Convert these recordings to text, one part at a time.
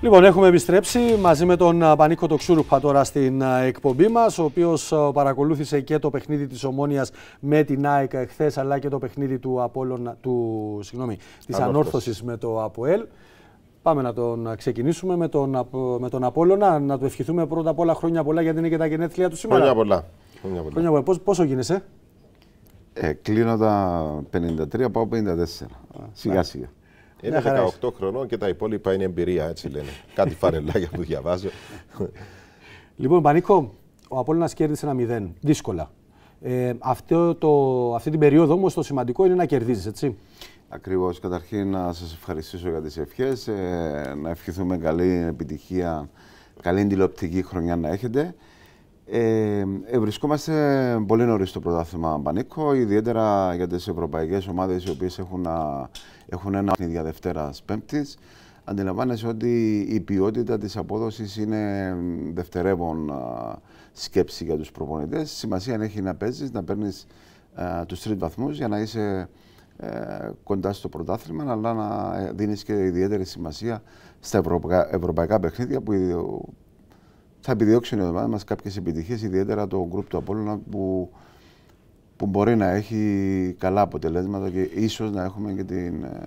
Λοιπόν, έχουμε επιστρέψει μαζί με τον Πανίκο Τοξούρουπα τώρα στην εκπομπή μας, ο οποίος παρακολούθησε και το παιχνίδι της Ομόνιας με την ΑΕΚ εχθέ, αλλά και το παιχνίδι του, Απόλλων, του συγγνώμη, της Ανόρθωσης με το ΑΠΟΕΛ. Πάμε να τον ξεκινήσουμε με τον, με τον Απόλλωνα, να του ευχηθούμε πρώτα απ' όλα χρόνια πολλά γιατί είναι και τα γενέθλια του σήμερα. Χρόνια πολλά. Χρόνια πολλά. Χρόνια πολλά. Πόσο, πόσο γίνεσαι; Ε, κλείνω τα 53, πάω 54. Σιγά σιγά. Είναι 18 χρονών και τα υπόλοιπα είναι εμπειρία, έτσι λένε. Κάτι φαρελάκια που διαβάζω. Λοιπόν, Πανίκο, ο Απόλλωνας κέρδισε ένα 0. Δύσκολα. Ε, αυτό το, αυτή την περίοδο όμως το σημαντικό είναι να κερδίζεις, έτσι. Ακριβώς. Καταρχήν να σας ευχαριστήσω για τις ευχές. Ε, να ευχηθούμε καλή επιτυχία, καλή τηλεοπτική χρονιά να έχετε. Ε, ε, βρισκόμαστε πολύ νωρίς στο πρωτάθλημα Πανίκο, ιδιαίτερα για τις ευρωπαϊκές ομάδες οι οποίες έχουν, έχουν ένα παιχνίδια Δευτέρας Πέμπτης. Αντιλαμβάνεσαι ότι η ποιότητα της απόδοσης είναι δευτερεύον σκέψη για τους προπονητές. Σημασία έχει να παίζεις, να παίρνεις τους τρεις βαθμούς για να είσαι ε, κοντά στο πρωτάθλημα, αλλά να ε, δίνεις και ιδιαίτερη σημασία στα ευρωπαϊκά, ευρωπαϊκά παιχνίδια που θα επιδιώξουν η ομάδα μας κάποιες επιτυχίες, ιδιαίτερα το γκρουπ του Απόλλωνα που, που μπορεί να έχει καλά αποτελέσματα και ίσως να έχουμε και την. Ε,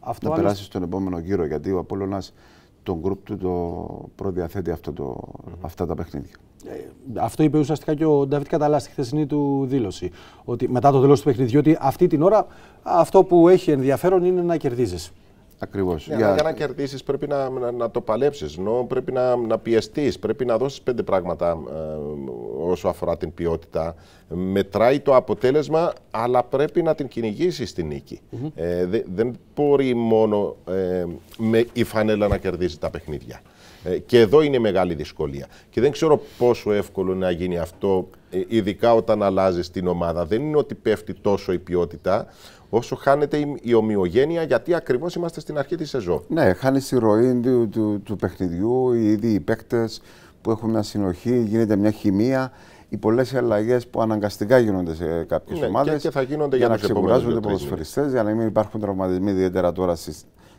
Αυτό να περάσει στον επόμενο γύρο. Γιατί ο Απόλλωνας τον γκρουπ του το προδιαθέτει αυτό το, αυτά τα παιχνίδια. Ε, αυτό είπε ουσιαστικά και ο Νταβίτ Καταλά στη χθεσινή του δήλωση. Ότι μετά το τέλος του παιχνιδιού, ότι αυτή την ώρα αυτό που έχει ενδιαφέρον είναι να κερδίζεις. Ακριβώς. Ναι, για... για... να κερδίσεις πρέπει να, να, να το παλέψεις, πρέπει να, να πιεστείς, πρέπει να δώσεις πέντε πράγματα ε, όσο αφορά την ποιότητα. Μετράει το αποτέλεσμα, αλλά πρέπει να την κυνηγήσεις στη νίκη. ε, δεν μπορεί μόνο ε, με η φανέλα να κερδίζει τα παιχνίδια. Ε, και εδώ είναι μεγάλη δυσκολία. Και δεν ξέρω πόσο εύκολο είναι να γίνει αυτό, ε, ειδικά όταν αλλάζεις την ομάδα. Δεν είναι ότι πέφτει τόσο η ποιότητα, όσο χάνεται η ομοιογένεια, γιατί ακριβώς είμαστε στην αρχή της σεζόν. Ναι, χάνει τη ροή του, του, του παιχνιδιού, ήδη οι παίκτες που έχουν μια συνοχή, γίνεται μια χημεία. Οι πολλές αλλαγές που αναγκαστικά γίνονται σε κάποιες ναι, ομάδες. Και, θα γίνονται για, για να ξεκουράζονται οι ποδοσφαιριστές, για να μην υπάρχουν τραυματισμοί, ιδιαίτερα τώρα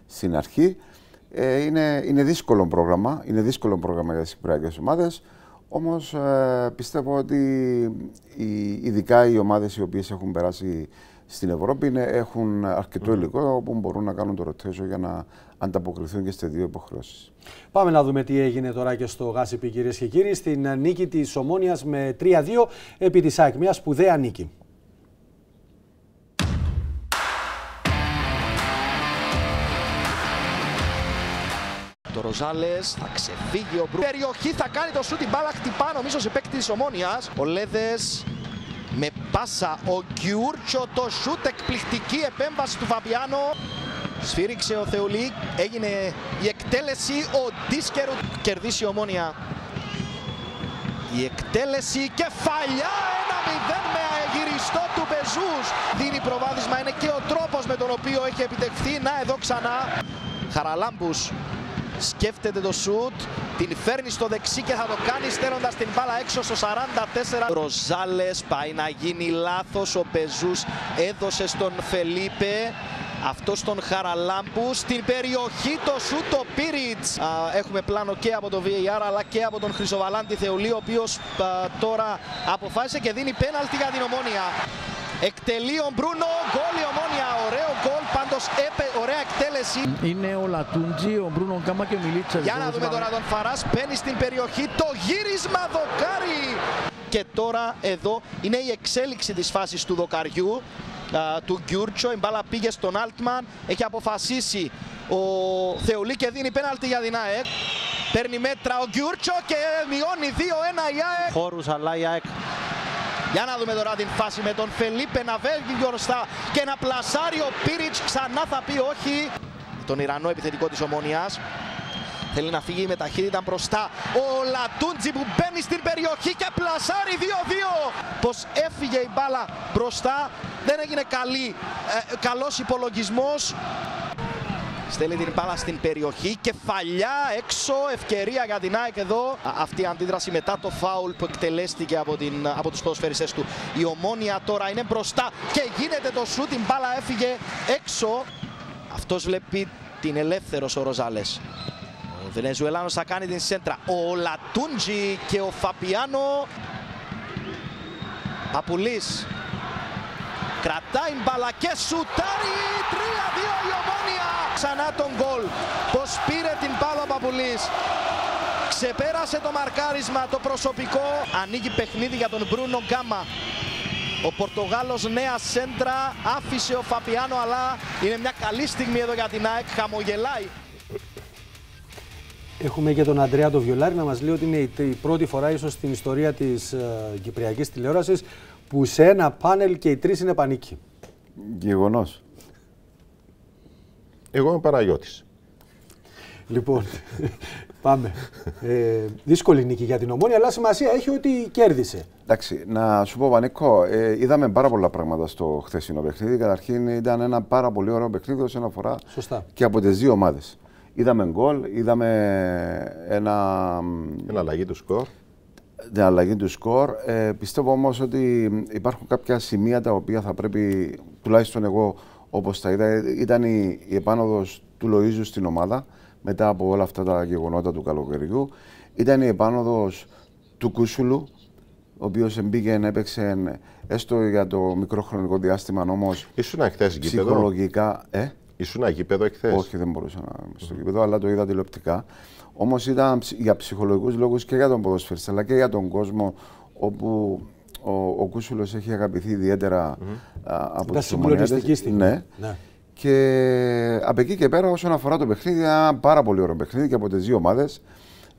στην αρχή. Ε, είναι, είναι δύσκολο πρόγραμμα, είναι δύσκολο πρόγραμμα για τις κυπριακές ομάδες. Όμως ε, πιστεύω ότι οι, ειδικά οι ομάδες οι οποίες έχουν περάσει στην Ευρώπη είναι, έχουν αρκετό mm. υλικό όπου μπορούν να κάνουν το ρωτήσω για να ανταποκριθούν και στι δύο υποχρεώσεις. Πάμε να δούμε τι έγινε τώρα και στο Γάσιπι, κυρίες και κύριοι, στην νίκη της Ομόνιας με 3-2 επί της ΑΕΚ. Μια σπουδαία νίκη. Το Ροζάλες θα ξεφύγει ο Μπρου. Περιοχή θα κάνει το σούτ. μπάλα χτυπά νομίζω σε παίκτη της Ομόνιας. Ο Λέδε με πάσα. Ο Γκιούρτσο το σούτ. Εκπληκτική επέμβαση του Βαμπιάνο. Σφύριξε ο Θεουλή. Έγινε η εκτέλεση. Ο Ντίσκερου κερδίσει η Ομόνια. Η εκτέλεση κεφαλιά 1-0 με γυριστό του Μπεζούς. Δίνει προβάδισμα. Είναι και ο τρόπος με τον οποίο έχει επιτευχθεί. Να εδώ ξανά. Χαραλάμπους σκέφτεται το σουτ, την φέρνει στο δεξί και θα το κάνει στέλνοντας την μπάλα έξω στο 44. Ροζάλες πάει να γίνει λάθος, ο Πεζούς έδωσε στον Φελίπε. Αυτός στον Χαραλάμπους στην περιοχή το σουτ το Πίριτς. Έχουμε πλάνο και από το VAR αλλά και από τον Χρυσοβαλάντη Θεουλή ο οποίος τώρα αποφάσισε και δίνει πέναλτι για την Ομόνια. Εκτελεί ο Μπρούνο, γκολ η Ομόνια, ωραίο γκολ, πάντως έπε, ωραία εκτέλεση. Είναι ο Λατούντζι, ο Μπρούνο Κάμα και ο Μιλίτσα. Για να δούμε τώρα τον Φαράς, μπαίνει στην περιοχή, το γύρισμα δοκάρι. Και τώρα εδώ είναι η εξέλιξη της φάσης του δοκαριού, του Γκιούρτσο, η μπάλα πήγε στον Altman, έχει αποφασίσει ο Θεουλή και δίνει πέναλτι για την ΑΕΚ. Παίρνει μέτρα ο Γκιούρτσο και μειώνει 2-1 η ΑΕΚ. Χώρους αλλά η ΑΕΚ για να δούμε τώρα την φάση με τον Φελίπε να βέλγει μπροστά και να πλασάρει ο Πίριτς. Ξανά θα πει όχι. Τον Ιρανό επιθετικό της Ομόνιας. Θέλει να φύγει με ταχύτητα μπροστά. Ο Λατούντζι που μπαίνει στην περιοχή και πλασάρει 2-2. Πως έφυγε η μπάλα μπροστά. Δεν έγινε καλή, ε, καλός υπολογισμός. Στέλνει την μπάλα στην περιοχή. Κεφαλιά έξω. Ευκαιρία για την ΑΕΚ εδώ. Αυτή η αντίδραση μετά το φάουλ που εκτελέστηκε από, την, από τους ποδοσφαιριστές του. Η ομόνια τώρα είναι μπροστά και γίνεται το σούτ. Την μπάλα έφυγε έξω. Αυτός βλέπει ότι είναι ελεύθερος ο Ροζάλες. Ο Βενεζουελάνος θα κάνει την σέντρα. Ο Λατούντζι και ο Φαπιάνο. Παπουλής. Κρατάει μπαλα και σουτάρει. 3-2 η Ομόνια. Ξανά τον γκολ. Πως πήρε την μπάλα ο Παπουλής. Ξεπέρασε το μαρκάρισμα το προσωπικό. Ανοίγει παιχνίδι για τον Μπρούνο Γκάμα. Ο Πορτογάλος νέας σέντρα άφησε ο Φαπιάνο αλλά είναι μια καλή στιγμή εδώ για την ΑΕΚ. Χαμογελάει. Έχουμε και τον Αντρέα το Βιολάρη να μας λέει ότι είναι η, η πρώτη φορά ίσως στην ιστορία της uh, Κυπριακής τηλεόρασης που σε ένα πάνελ και οι τρεις είναι πανίκοι. Γεγονός. Εγώ είμαι Παναγιώτης. Λοιπόν, πάμε. Ε, δύσκολη νίκη για την Ομόνια, αλλά σημασία έχει ότι κέρδισε. Εντάξει, να σου πω, Βανίκο, ε, είδαμε πάρα πολλά πράγματα στο χθεσινό παιχνίδι. Καταρχήν ήταν ένα πάρα πολύ ωραίο παιχνίδι όσον αφορά Σωστά. και από τις δύο ομάδες. Είδαμε γκολ, είδαμε ένα, Ένα αλλαγή του σκορ. την αλλαγή του σκορ. Ε, πιστεύω όμως ότι υπάρχουν κάποια σημεία τα οποία θα πρέπει, τουλάχιστον εγώ όπως τα είδα, ήταν η, η επάνωδος του Λοίζου στην ομάδα μετά από όλα αυτά τα γεγονότα του καλοκαιριού. Ήταν η επάνωδος του Κούσουλου, ο οποίος μπήκε, έπαιξε έστω για το μικρό χρονικό διάστημα όμως Ήσουν εχθέ γήπεδο. ψυχολογικά. Ε, Ήσουν γήπεδο εχθές; όχι, δεν μπορούσα να είμαι στο γήπεδο, αλλά το είδα τηλεοπτικά. Όμως ήταν ψ- για ψυχολογικούς λόγους και για τον ποδοσφαιριστή, αλλά και για τον κόσμο όπου ο, ο Κούσουλος έχει αγαπηθεί ιδιαίτερα α, από Ήταν του συγκλονιστική στιγμή. Ναι. Ναι. Και από εκεί και πέρα, όσον αφορά το παιχνίδι, ένα πάρα πολύ ωραίο παιχνίδι και από τις δύο ομάδες.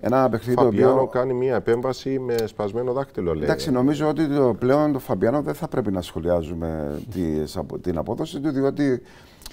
Ένα παιχνίδι το Φαπιάνο οποίο. κάνει μια επέμβαση με σπασμένο δάχτυλο, λέει. Εντάξει, νομίζω ότι το, πλέον το Φαμπιάνο δεν θα πρέπει να σχολιάζουμε τις, απο- την απόδοση του, διότι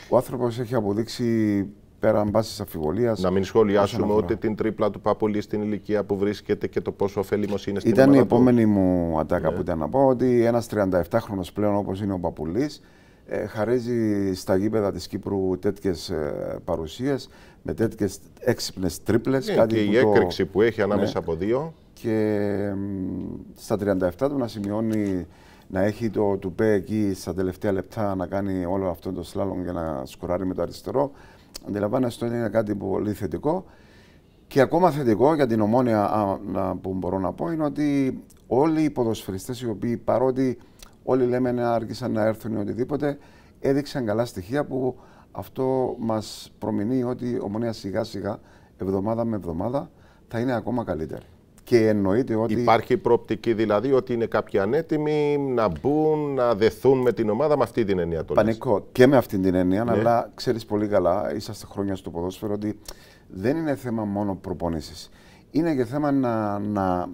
ο άνθρωπος έχει αποδείξει πέραν πάση αμφιβολία. Να μην σχολιάσουμε ούτε την τρίπλα του Παπουλή στην ηλικία που βρίσκεται και το πόσο ωφέλιμος είναι στην Ήταν η ομάδα του. επόμενη μου ατάκα που ήταν να πω ότι ένας 37χρονο πλέον όπως είναι ο Παπουλής ε, χαρίζει στα γήπεδα της Κύπρου τέτοιες ε, παρουσίες με τέτοιες έξυπνες τρίπλες. Ναι, και η έκρηξη που έχει ανάμεσα από δύο. και μ, στα 37 του να σημειώνει να έχει το τουπέ εκεί στα τελευταία λεπτά να κάνει όλο αυτό το σλάλομ για να σκοράρει με το αριστερό. Αντιλαμβάνεστε ότι είναι κάτι πολύ θετικό. Και ακόμα θετικό για την ομόνια α, να- που μπορώ να πω είναι ότι όλοι οι ποδοσφαιριστές οι οποίοι παρότι όλοι λέμε να άρχισαν να έρθουν ή οτιδήποτε έδειξαν καλά στοιχεία που αυτό μας προμηνύει ότι η ομόνια σιγά σιγά εβδομάδα με εβδομάδα θα είναι ακόμα καλύτερη. Και εννοείται ότι Υπάρχει προοπτική δηλαδή ότι είναι κάποιοι ανέτοιμοι να μπουν, να δεθούν με την ομάδα με αυτή την έννοια το λες. Πανικό και με αυτήν την έννοια, Ναι. αλλά ξέρεις πολύ καλά, είσαστε χρόνια στο ποδόσφαιρο, ότι δεν είναι θέμα μόνο προπόνησης. Είναι και θέμα να, να,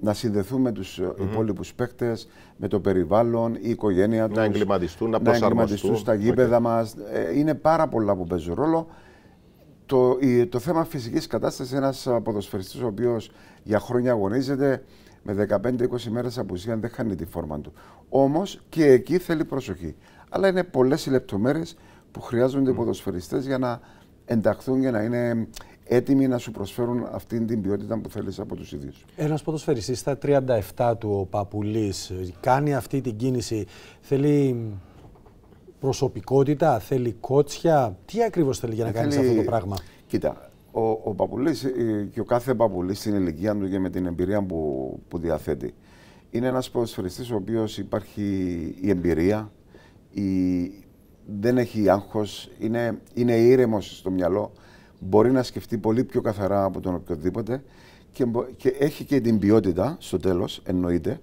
να συνδεθούν με τους mm-hmm. υπόλοιπους παίκτες, με το περιβάλλον, η οικογένεια τους. Να εγκληματιστούν, να να εγκληματιστούν προσαρμοστούν. στα γήπεδα μας. Ε, είναι πάρα πολλά που παίζουν ρόλο. Το, η- το θέμα φυσικής κατάστασης, ένας α, ποδοσφαιριστής ο οποίος για χρόνια αγωνίζεται με 15-20 μέρες απουσία δεν χάνει τη φόρμα του. Όμως και εκεί θέλει προσοχή. Αλλά είναι πολλές οι λεπτομέρειες που χρειάζονται οι ποδοσφαιριστές για να ενταχθούν και να είναι έτοιμοι να σου προσφέρουν αυτή την ποιότητα που θέλεις από τους ίδιους. Ένας ποδοσφαιριστής στα 37 του ο Παπουλής κάνει αυτή την κίνηση. Θέλει προσωπικότητα, θέλει κότσια. Τι ακριβώς θέλει για να κάνει Θέλει- αυτό το πράγμα; Κοίτα, ο, ο Παπουλής ε, και ο κάθε Παπουλής στην ηλικία του και με την εμπειρία που, που διαθέτει είναι ένας ποδοσφαιριστής ο οποίος υπάρχει η εμπειρία, η, δεν έχει άγχος, είναι, είναι ήρεμος στο μυαλό, μπορεί να σκεφτεί πολύ πιο καθαρά από τον οποιοδήποτε και, μπο- και έχει και την ποιότητα στο τέλος, εννοείται,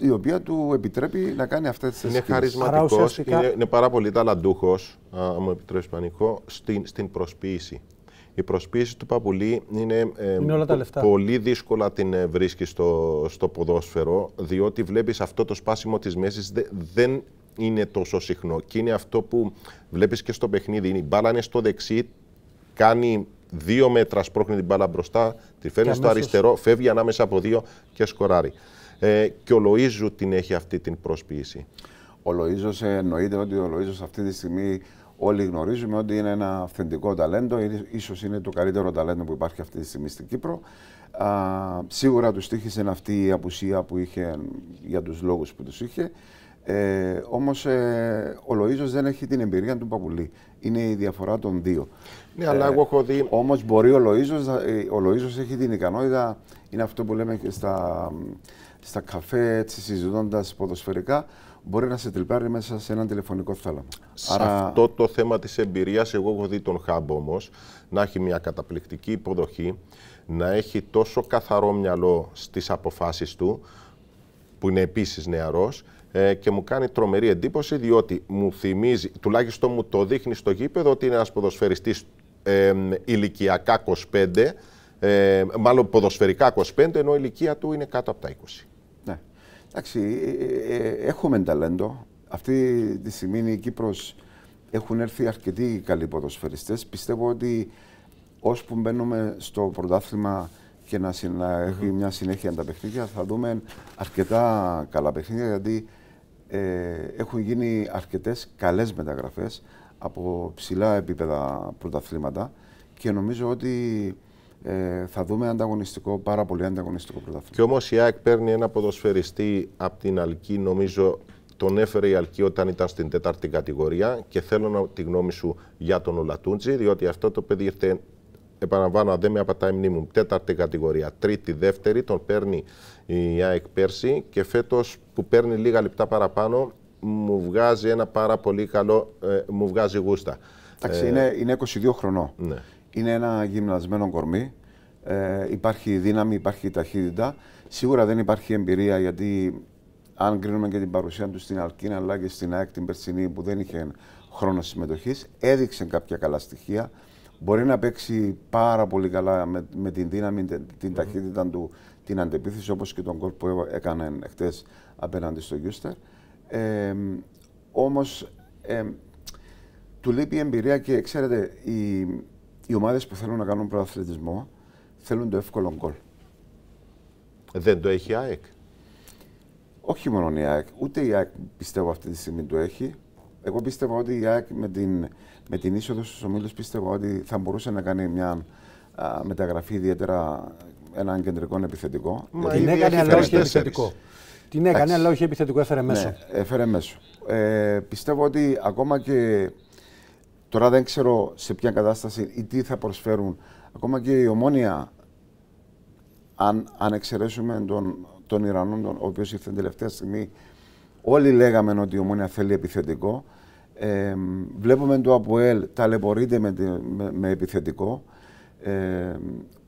η οποία του επιτρέπει να κάνει αυτές τις Είναι κινήσεις. χαρισματικός, ουσιαστικά- είναι, είναι πάρα πολύ ταλαντούχος, αν μου επιτρέπει Πανικό, στην, στην προσποίηση. Η προσποίηση του Παπουλή είναι, ε, Είναι όλα τα πο- λεφτά. πολύ δύσκολα την ε, βρίσκει στο, στο ποδόσφαιρο, διότι βλέπεις αυτό το σπάσιμο της μέσης δε- δεν είναι τόσο συχνό. Και είναι αυτό που βλέπεις και στο παιχνίδι. Η μπάλα είναι στο δεξί, κάνει δύο μέτρα, σπρώχνει την μπάλα μπροστά, τη φέρνει Και στο αμέσως- αριστερό, φεύγει ανάμεσα από δύο και σκοράρει. Ε, και ο Λοΐζου την έχει αυτή την προσποίηση. Ο Λοΐζος ε, εννοείται ότι ο Λοΐζος αυτή τη στιγμή όλοι γνωρίζουμε ότι είναι ένα αυθεντικό ταλέντο, είναι- ίσως είναι το καλύτερο ταλέντο που υπάρχει αυτή τη στιγμή στην Κύπρο. Α, σίγουρα τους τύχησε αυτή η απουσία που είχε για τους λόγους που τους είχε. Ε, Όμως ε, ο Λοίζο δεν έχει την εμπειρία του Παπουλή. Είναι η διαφορά των δύο. Ναι, αλλά εγώ έχω δει. Όμως μπορεί ο Λοίζος, ε, ο Λοίζος έχει την ικανότητα, είναι αυτό που λέμε και στα, στα καφέ, έτσι συζητώντας ποδοσφαιρικά, μπορεί να σε τρυπάρει μέσα σε έναν τηλεφωνικό θάλαμο. Σε αυτό το θέμα της εμπειρίας, εγώ έχω δει τον Χάμπ όμως να έχει μια καταπληκτική υποδοχή, να έχει τόσο καθαρό μυαλό στις αποφάσεις του, που είναι επίσης νεαρός, ε, και μου κάνει τρομερή εντύπωση διότι μου θυμίζει, τουλάχιστον μου το δείχνει στο γήπεδο ότι είναι ένας ποδοσφαιριστής ε, ηλικιακά 25, ε, μάλλον ποδοσφαιρικά 25, ενώ η ηλικία του είναι κάτω από τα 20. Ναι. Εντάξει, ε, ε, έχουμε ταλέντο. Αυτή τη στιγμή η Κύπρος έχουν έρθει αρκετοί καλοί ποδοσφαιριστές. Πιστεύω ότι ώσπου μπαίνουμε στο πρωτάθλημα και να, να έχει μια συνέχεια τα παιχνίδια, θα δούμε αρκετά καλά παιχνίδια, γιατί ε, έχουν γίνει αρκετές καλές μεταγραφές από ψηλά επίπεδα πρωταθλήματα και νομίζω ότι ε, θα δούμε ανταγωνιστικό, πάρα πολύ ανταγωνιστικό πρωτάθλημα. Και όμως η ΑΕΚ παίρνει ένα ποδοσφαιριστή από την Αλκή, νομίζω τον έφερε η Αλκή όταν ήταν στην τέταρτη κατηγορία και θέλω να, τη γνώμη σου για τον Ολατούντζη, διότι αυτό το παιδί ήρθε, επαναλαμβάνω, δεν με απατάει μνήμη μου, τέταρτη κατηγορία, τρίτη, δεύτερη, τον παίρνει η ΑΕΚ πέρσι και φέτος που παίρνει λίγα λεπτά παραπάνω μου βγάζει ένα πάρα πολύ καλό, ε, μου βγάζει γούστα. Εντάξει, ε, είναι, είναι 22 χρονών. Ναι. Είναι ένα γυμνασμένο κορμί. Ε, υπάρχει δύναμη, υπάρχει ταχύτητα. Σίγουρα δεν υπάρχει εμπειρία γιατί αν κρίνουμε και την παρουσία του στην Αλκίνα αλλά και στην ΑΕΚ την Περσινή που δεν είχε χρόνο συμμετοχής, έδειξε κάποια καλά στοιχεία. Μπορεί να παίξει πάρα πολύ καλά με, με την δύναμη, την ταχύτητα του, την αντεπίθεση όπως και τον κόλ που έκανε χτες απέναντι στο Γιούστερ. Ε, Όμως ε, του λείπει η εμπειρία και ξέρετε, οι, οι ομάδες που θέλουν να κάνουν προαθλητισμό θέλουν το εύκολο γκολ. Δεν το έχει η ΑΕΚ. Όχι μόνο η ΑΕΚ, ούτε η ΑΕΚ πιστεύω αυτή τη στιγμή το έχει. Εγώ πιστεύω ότι η ΑΕΚ με την, με την είσοδο στους ομίλους πιστεύω ότι θα μπορούσε να κάνει μια α, μεταγραφή ιδιαίτερα έναν κεντρικό επιθετικό. Μα την έκανε αλλά όχι επιθετικό. Την έκανε αλλά όχι επιθετικό, έφερε ναι, μέσο. Ναι, έφερε μέσο. Ε, πιστεύω ότι ακόμα και τώρα δεν ξέρω σε ποια κατάσταση ή τι θα προσφέρουν ακόμα και η ομόνια αν, αν εξαιρέσουμε τον, τον Ιρανό, τον, ο οποίος ήρθε την τελευταία στιγμή, όλοι λέγαμε ότι η ομόνια θέλει επιθετικό. Ε, βλέπουμε το ΑΠΟΕΛ ταλαιπωρείται με, με, με επιθετικό. Ε,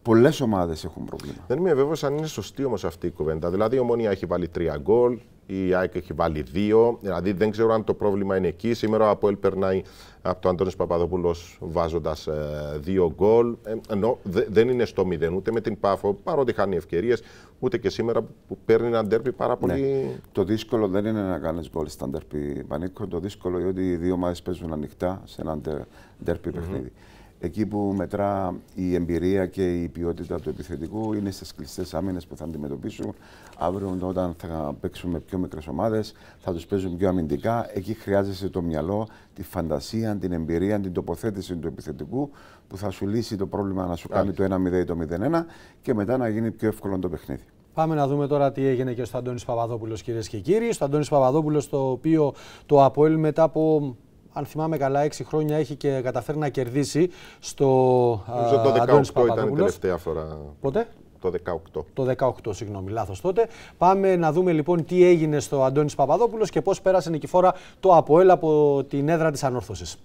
Πολλές ομάδες έχουν πρόβλημα. Δεν είμαι βέβαιος αν είναι σωστή όμως αυτή η κουβέντα. Δηλαδή, η Ομόνια έχει βάλει τρία γκολ, η ΑΕΚ έχει βάλει δύο. Δηλαδή, δεν ξέρω αν το πρόβλημα είναι εκεί. Σήμερα ο Αποέλ περνάει από τον Αντώνης Παπαδόπουλος βάζοντας ε, δύο γκολ. Ε, ενώ δε, δεν είναι στο μηδέν ούτε με την Πάφο, παρότι χάνει ευκαιρίες, ούτε και σήμερα που παίρνει ένα ντέρπι πάρα ναι. πολύ. Το δύσκολο δεν είναι να κάνεις γκολ στα ντέρπι Πανίκο. Το δύσκολο είναι ότι οι δύο ομάδες παίζουν ανοιχτά σε ένα ντέρπι παιχνίδι. Εκεί που μετρά η εμπειρία και η ποιότητα του επιθετικού είναι στις κλειστές άμυνες που θα αντιμετωπίσουν. Αύριο, όταν θα παίξουμε πιο μικρές ομάδες, θα τους παίζουν πιο αμυντικά. Εκεί χρειάζεσαι το μυαλό, τη φαντασία, την εμπειρία, την τοποθέτηση του επιθετικού που θα σου λύσει το πρόβλημα να σου κάνει το 1-0 ή το 0-1 και μετά να γίνει πιο εύκολο το παιχνίδι. Πάμε να δούμε τώρα τι έγινε και στο Αντώνης Παπαδόπουλος κυρίες και κύριοι. Στο Αντώνης Παπαδόπουλος το οποίο το ΑΠΟΕΛ μετά από αν θυμάμαι καλά, έξι χρόνια έχει και καταφέρει να κερδίσει στο το 18 ήταν η τελευταία φορά. Πότε; Το 18. Το 18, συγγνώμη, λάθος τότε. Πάμε να δούμε λοιπόν τι έγινε στο Αντώνης Παπαδόπουλος και πώς πέρασε νικηφόρα το ΑΠΟΕΛ από την έδρα της Ανόρθωσης.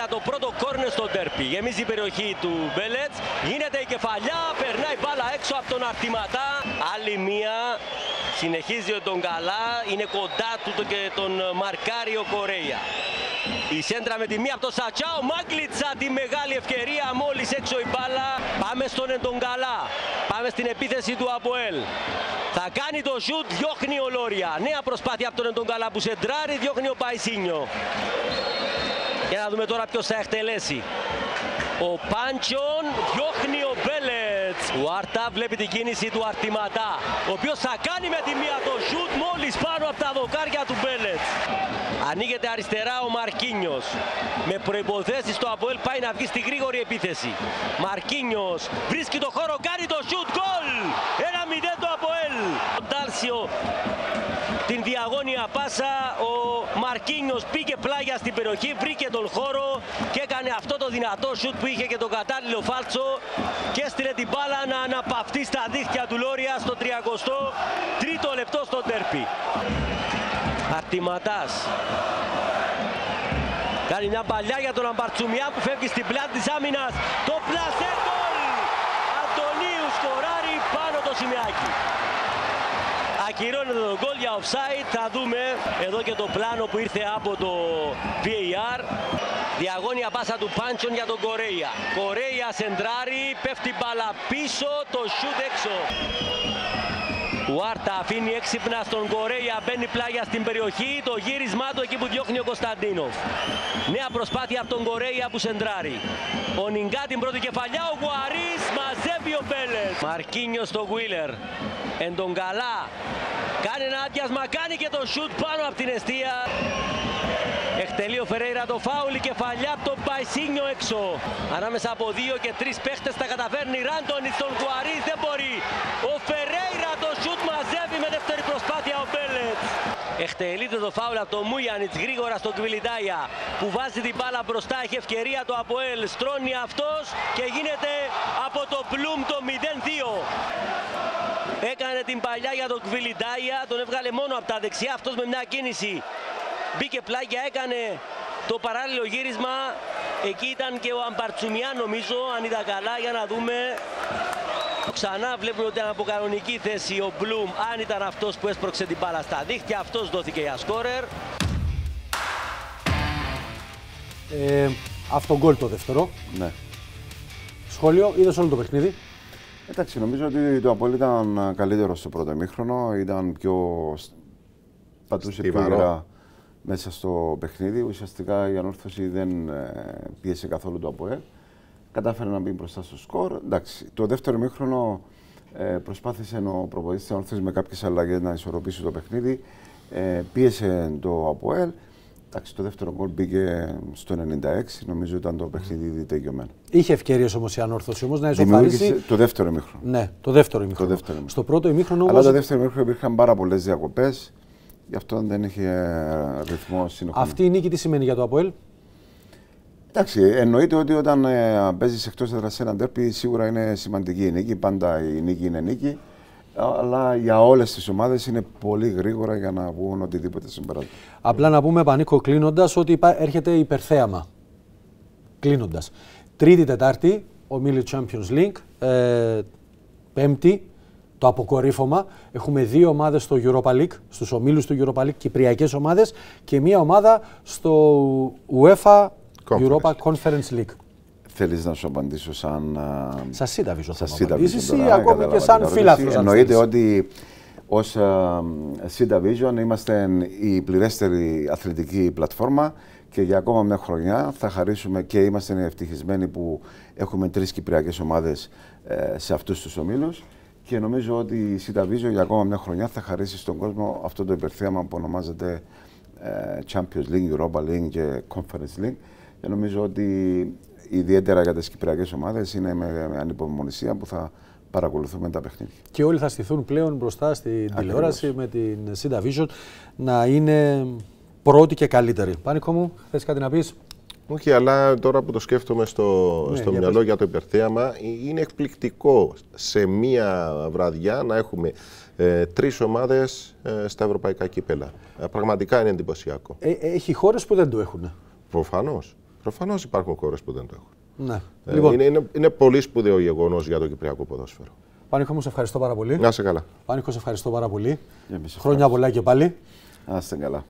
για το πρώτο κόρνερ στο τέρπι. Γεμίζει η περιοχή του Μπέλετς. Γίνεται η κεφαλιά. Περνάει μπάλα έξω από τον Αρτηματά. Άλλη μία. Συνεχίζει τον καλά. Είναι κοντά του και τον μαρκάρει ο Κορέια. Η σέντρα με τη μία από τον Σατσάο. Μάγκλιτσα τη μεγάλη ευκαιρία. Μόλις έξω η μπάλα. Πάμε στον Εντογκαλά. Πάμε στην επίθεση του Αποέλ. Θα κάνει το σουτ, διώχνει ο Λόρια. Νέα προσπάθεια από τον Εντογκαλά που σεντράρει, διώχνει ο Παϊσίνιο. Για να δούμε τώρα ποιος θα εκτελέσει. Ο Πάντσον διώχνει ο Μπέλετς. Ο Άρτα βλέπει την κίνηση του Αρτηματά. Ο οποίος θα κάνει με τη μία το σουτ μόλις πάνω από τα δοκάρια του Μπέλετς. Ανοίγεται αριστερά ο Μαρκίνιος. Με προϋποθέσεις το Αποέλ πάει να βγει στη γρήγορη επίθεση. Μαρκίνιος βρίσκει το χώρο, κάνει το σουτ, γκολ! Ένα 0 το Αποέλ. Ο Τάλσιο την διαγώνια πάσα, ο Μαρκίνιος πήγε πλάγια στην περιοχή, βρήκε τον χώρο και έκανε αυτό το δυνατό σουτ που είχε και τον κατάλληλο φάλτσο και έστειλε την μπάλα να αναπαυτεί στα δίχτυα του Λόρια στο 33ο λεπτό στο τέρπι. Αρτηματάς. Κάνει μια παλιά για τον Αμπαρτσουμιά που φεύγει στην πλάτη της άμυνας. Το πλασέ γκολ! Αντωνίου σκοράρει πάνω το σημειάκι. Ακυρώνεται το γκολ για offside. Θα δούμε εδώ και το πλάνο που ήρθε από το VAR. Διαγώνια πάσα του Πάντσον για τον Κορέια. Κορέια σεντράρει, πέφτει μπάλα πίσω, το σούτ έξω. Ουάρτα αφήνει έξυπνα στον Κορέια, μπαίνει πλάγια στην περιοχή, το γύρισμά του εκεί που διώχνει ο Κωνσταντίνοφ. Νέα προσπάθεια από τον Κορέια που σεντράρει. Ο Νιγκά την πρώτη κεφαλιά, ο Γουαρίς μαζεύει ο Μπέλες. Μαρκίνιος στο Γουίλερ, εν τον καλά. Κάνει ένα άτιασμα, κάνει και το σουτ πάνω από την αιστεία. Εκτελεί ο Φερέιρα το φάουλ, η κεφαλιά από τον Παϊσίνιο έξω. Ανάμεσα από δύο και τρεις παίχτες τα καταφέρνει. Ράντονι στον Γουαρίς δεν μπορεί. Ο Φερέιρα το σουτ μαζεύει με δεύτερη προσπάθεια ο Μπέλετς. Εκτελείται το φάουλ από τον Μούιανιτς γρήγορα στον Κβιλιτάια που βάζει την μπάλα μπροστά. Έχει ευκαιρία το Αποέλ. Στρώνει αυτός και γίνεται από το Πλούμ το 0-2. Έκανε την παλιά για τον Κβιλιτάια, τον έβγαλε μόνο από τα δεξιά αυτός με μια κίνηση μπήκε πλάγια, έκανε το παράλληλο γύρισμα. Εκεί ήταν και ο Αμπαρτσουμιά νομίζω, αν είδα καλά, για να δούμε. Ξανά βλέπουμε ότι ήταν από κανονική θέση ο Μπλουμ, αν ήταν αυτός που έσπρωξε την μπάλα στα δίχτυα. Αυτός δόθηκε για σκόρερ. Ε, αυτό γκολ το δεύτερο. Ναι. Σχόλιο, είδες όλο το παιχνίδι; Εντάξει, νομίζω ότι το Απόλυ ήταν καλύτερο στο πρώτο ημίχρονο. Ήταν πιο. πατούσε πιο Στιβαρό. Γερά μέσα στο παιχνίδι. Ουσιαστικά η ανόρθωση δεν ε, πίεσε καθόλου το ΑΠΟΕ. Κατάφερε να μπει μπροστά στο σκορ. Εντάξει, το δεύτερο ημίχρονο ε, προσπάθησε ο προπονητής της ανόρθωσης με κάποιες αλλαγές να ισορροπήσει το παιχνίδι. Ε, πίεσε το ΑΠΟΕΛ. Εντάξει, το δεύτερο γκολ μπήκε στο 96. Νομίζω ήταν το παιχνίδι ήδη τελειωμένο. Είχε ευκαιρίες όμως η ανόρθωση όμως να Δημιούργησε ισοφαρίσει. το δεύτερο ημίχρονο. Ναι, το δεύτερο ημίχρονο. δεύτερο ημίχρονο. Στο πρώτο ημίχρονο Αλλά όμως το δεύτερο ημίχρονο υπήρχαν πάρα πολλές διακοπές. Γι' αυτό δεν είχε ε, ρυθμό συνοχή. αυτή η νίκη τι σημαίνει για το ΑΠΟΕΛ. Εντάξει, εννοείται ότι όταν ε, παίζεις εκτός έδρας σε ένα τέρπι, σίγουρα είναι σημαντική η νίκη. Πάντα η νίκη είναι νίκη. Αλλά για όλες τις ομάδες είναι πολύ γρήγορα για να βγουν οτιδήποτε συμπεράσματα. Απλά να πούμε, Πανίκο, κλείνοντας, ότι υπά- έρχεται υπερθέαμα. Κλείνοντας. Τρίτη, Τετάρτη, ο Μίλι Champions League. Ε, πέμπτη, το αποκορύφωμα. Έχουμε δύο ομάδες στο Europa League, στους ομίλους του Europa League, κυπριακές ομάδες και μία ομάδα στο UEFA Conference. Europa Conference League. Θέλεις να σου απαντήσω σαν. α, Σας είδα, Βίζο, Σας θα μου είδα απαντήσεις Vision ή τώρα, ακόμη κατάλαβα και σαν την ερώτηση. φίλαθλος. αν Εννοείται θέλεις. ότι ως SIDA Vision είμαστε η πληρέστερη αθλητική πλατφόρμα και για ακόμα μια χρονιά θα χαρίσουμε και είμαστε ευτυχισμένοι που έχουμε τρεις κυπριακές ομάδες ε, σε αυτούς τους ομίλους και νομίζω ότι η SIDA Vision για ακόμα μια χρονιά θα χαρίσει στον κόσμο αυτό το υπερθέαμα που ονομάζεται ε, Champions League, Europa League και Conference League και νομίζω ότι ιδιαίτερα για τις κυπριακές ομάδες είναι με, με ανυπομονησία που θα παρακολουθούμε τα παιχνίδια. Και όλοι θα στηθούν πλέον μπροστά στην τηλεόραση με την Sida Vision να είναι πρώτη και καλύτερη. Πάνικο μου, θες κάτι να πεις; Όχι, αλλά τώρα που το σκέφτομαι στο, Ναι, στο για μυαλό πες. για το υπερθέαμα, ε, είναι εκπληκτικό σε μία βραδιά να έχουμε ε, τρεις ομάδες ε, στα ευρωπαϊκά κύπελα. Ε, πραγματικά είναι εντυπωσιακό. Ε, έχει χώρες που δεν το έχουν. Προφανώς. Προφανώς υπάρχουν χώρες που δεν το έχουν. Ναι. Ε, λοιπόν, είναι, είναι, είναι πολύ σπουδαίο γεγονός για το κυπριακό ποδόσφαιρο. Πάνικο μου, σε ευχαριστώ πάρα πολύ. Να είσαι καλά. Πάνικο, σε ευχαριστώ πάρα πολύ. εμείς Χρόνια πολλά και πάλι. Να είστε καλά.